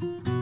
Bye.